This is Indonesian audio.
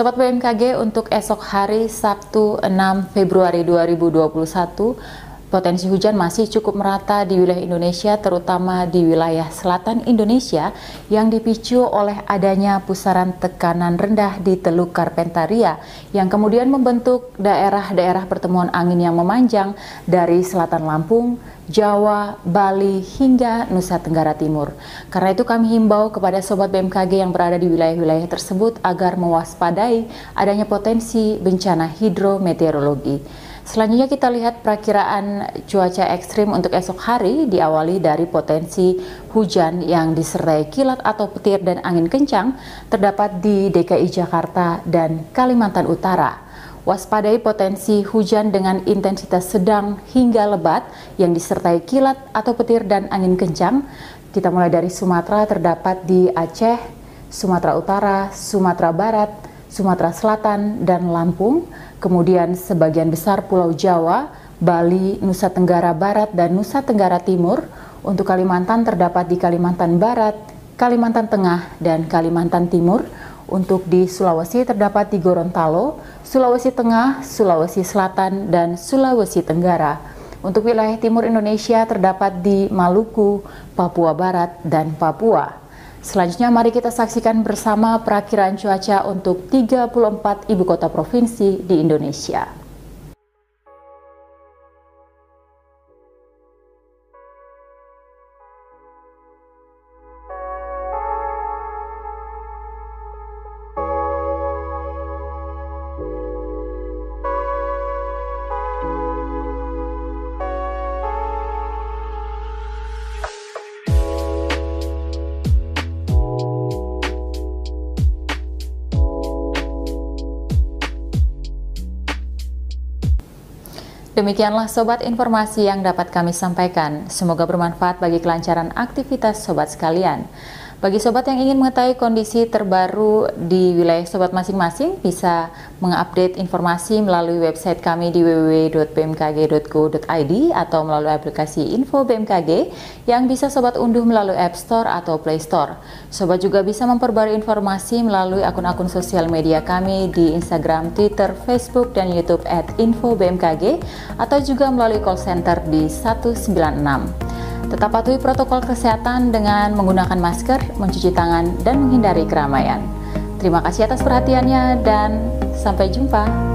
Sobat BMKG untuk esok hari Sabtu 6 Februari 2021 Potensi hujan masih cukup merata di wilayah Indonesia, terutama di wilayah selatan Indonesia yang dipicu oleh adanya pusaran tekanan rendah di Teluk Carpentaria yang kemudian membentuk daerah-daerah pertemuan angin yang memanjang dari selatan Lampung, Jawa, Bali, hingga Nusa Tenggara Timur. Karena itu kami himbau kepada Sobat BMKG yang berada di wilayah-wilayah tersebut agar mewaspadai adanya potensi bencana hidrometeorologi. Selanjutnya kita lihat perakiraan cuaca ekstrim untuk esok hari diawali dari potensi hujan yang disertai kilat atau petir dan angin kencang terdapat di DKI Jakarta dan Kalimantan Utara. Waspadai potensi hujan dengan intensitas sedang hingga lebat yang disertai kilat atau petir dan angin kencang. Kita mulai dari Sumatera terdapat di Aceh, Sumatera Utara, Sumatera Barat, Sumatera Selatan, dan Lampung kemudian sebagian besar Pulau Jawa, Bali, Nusa Tenggara Barat, dan Nusa Tenggara Timur. Untuk Kalimantan terdapat di Kalimantan Barat, Kalimantan Tengah, dan Kalimantan Timur. Untuk di Sulawesi terdapat di Gorontalo, Sulawesi Tengah, Sulawesi Selatan, dan Sulawesi Tenggara. Untuk wilayah timur Indonesia terdapat di Maluku, Papua Barat, dan Papua. Selanjutnya mari kita saksikan bersama perakiraan cuaca untuk 34 ibu kota provinsi di Indonesia. Demikianlah sobat informasi yang dapat kami sampaikan. Semoga bermanfaat bagi kelancaran aktivitas sobat sekalian. Bagi sobat yang ingin mengetahui kondisi terbaru di wilayah sobat masing-masing, bisa mengupdate informasi melalui website kami di www.bmkg.go.id atau melalui aplikasi Info BMKG yang bisa sobat unduh melalui App Store atau Play Store. Sobat juga bisa memperbarui informasi melalui akun-akun sosial media kami di Instagram, Twitter, Facebook, dan YouTube at Info BMKG atau juga melalui call center di 196. Tetap patuhi protokol kesehatan dengan menggunakan masker, mencuci tangan, dan menghindari keramaian. Terima kasih atas perhatiannya dan sampai jumpa.